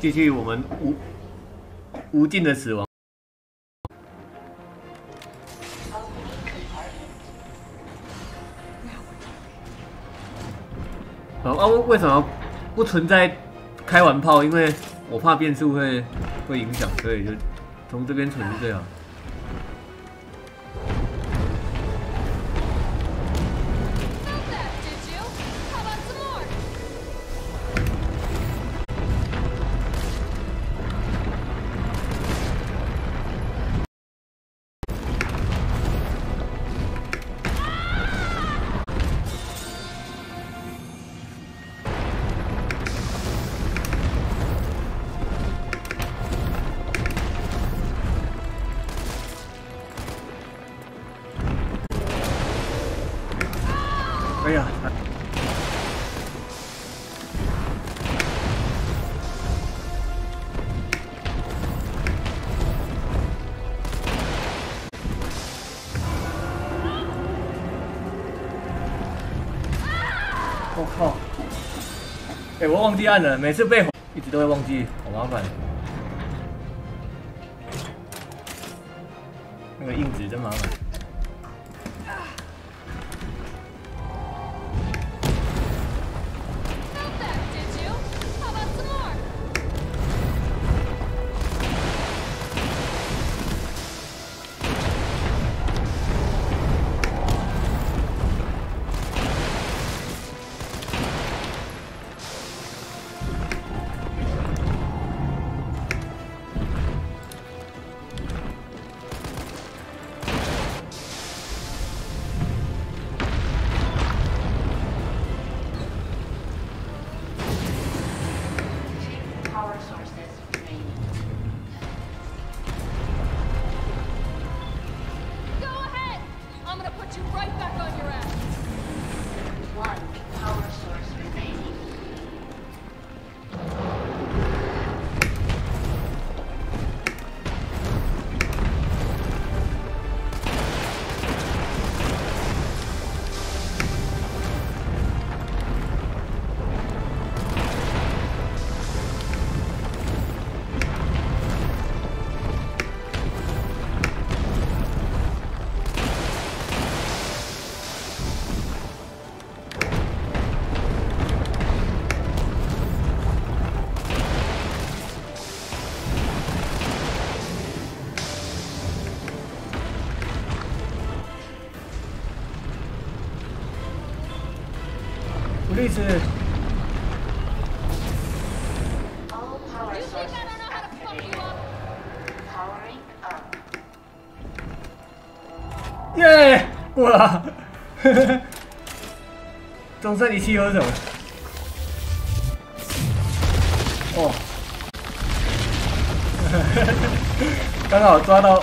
继续我们无无尽的死亡。好啊，为为什么不存在开完炮？因为我怕变速会会影响，所以就从这边存是最好。哎呀！我靠！哎，我忘记按了，每次被一直都会忘记，好麻烦。那个硬纸真麻烦。这次，耶，过了，总算你气有什么？哦，刚好抓到。